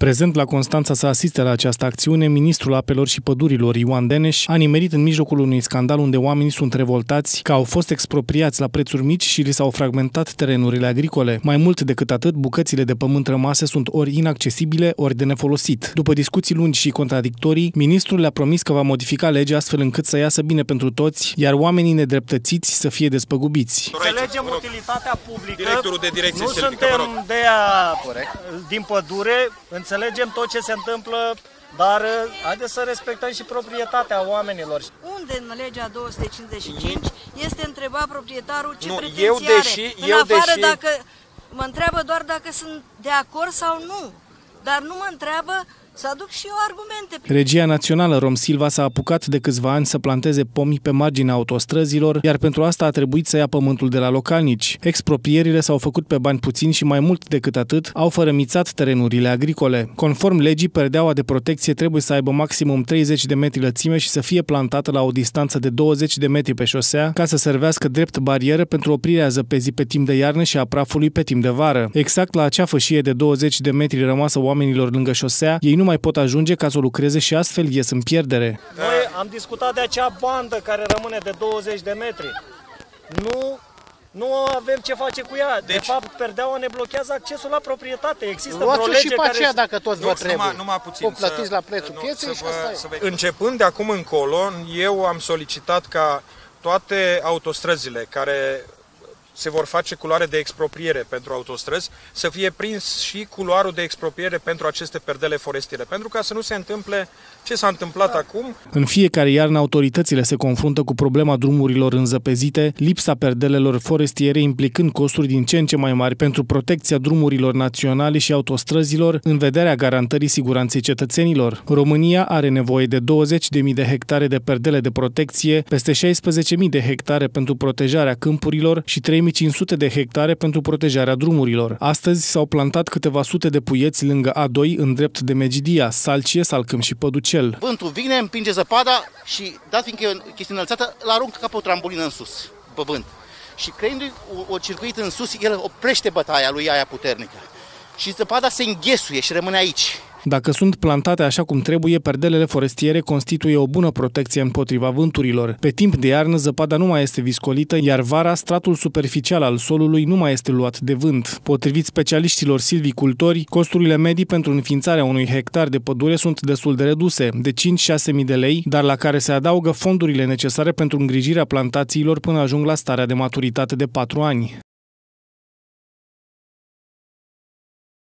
Prezent la Constanța să asiste la această acțiune, ministrul apelor și pădurilor Ioan Deneș a nimerit în mijlocul unui scandal unde oamenii sunt revoltați că au fost expropriați la prețuri mici și li s-au fragmentat terenurile agricole. Mai mult decât atât, bucățile de pământ rămase sunt ori inaccesibile, ori de nefolosit. După discuții lungi și contradictorii, ministrul le-a promis că va modifica legea astfel încât să iasă bine pentru toți, iar oamenii nedreptățiți să fie despăgubiți. Înțelegem utilitatea publică, Directorul de direcție nu silvică, suntem vă rog. de a, din pădure, înțelegem tot ce se întâmplă, dar uh, haideți să respectăm și proprietatea oamenilor. Unde în legea 255 este întrebat proprietarul ce Nu, pretenții eu are? deși- în eu afară deși- dacă mă întreabă doar dacă sunt de acord sau nu. Dar nu mă întreabă să aduc și eu argumente. Regia Națională Rom Silva s-a apucat de câțiva ani să planteze pomi pe marginea autostrăzilor, iar pentru asta a trebuit să ia pământul de la localnici. Expropierile s-au făcut pe bani puțini și mai mult decât atât, au fărămițat terenurile agricole. Conform legii, perdeaua de protecție trebuie să aibă maximum 30 de metri lățime și să fie plantată la o distanță de 20 de metri pe șosea, ca să servească drept barieră pentru oprirea zăpezii pe timp de iarnă și a prafului pe timp de vară. Exact la acea fășie de 20 de metri rămasă oamenilor lângă șosea, ei nu mai pot ajunge ca să o lucreze și astfel ies în pierdere. Noi am discutat de acea bandă care rămâne de 20 de metri. Nu nu avem ce face cu ea. De Deci- fapt, perdeaua ne blochează accesul la proprietate. Există vreo Luați-o lege și pe care... aceea dacă tot vă Nu, trebuie. numai, numai puțin. O plătiți la prețul nu, pieței să și vă- asta e. să vă- Începând de acum încolo, eu am solicitat ca toate autostrăzile care se vor face culoare de expropriere pentru autostrăzi, să fie prins și culoarul de expropriere pentru aceste perdele forestiere. Pentru ca să nu se întâmple ce s-a întâmplat acum, În fiecare iarnă, autoritățile se confruntă cu problema drumurilor înzăpezite, lipsa perdelelor forestiere implicând costuri din ce în ce mai mari pentru protecția drumurilor naționale și autostrăzilor în vederea garantării siguranței cetățenilor. România are nevoie de 20.000 de hectare de perdele de protecție, peste 16.000 de hectare pentru protejarea câmpurilor și 3.500 de hectare pentru protejarea drumurilor. Astăzi s-au plantat câteva sute de puieți lângă A2 în drept de Megidia, Salcie, Salcâm și Păducel. Vântul vine, împinge zăpada și, dat fiindcă e o chestie înălțată, îl aruncă ca pe o trambulină în sus, pe vânt. Și creându-i o, o circuit în sus, el oprește bătaia lui aia puternică. Și zăpada se înghesuie și rămâne aici. Dacă sunt plantate așa cum trebuie, perdelele forestiere constituie o bună protecție împotriva vânturilor. Pe timp de iarnă, zăpada nu mai este viscolită, iar vara, stratul superficial al solului nu mai este luat de vânt. Potrivit specialiștilor silvicultori, costurile medii pentru înființarea unui hectar de pădure sunt destul de reduse, de 5-6 mii de lei, dar la care se adaugă fondurile necesare pentru îngrijirea plantațiilor până ajung la starea de maturitate de 4 ani.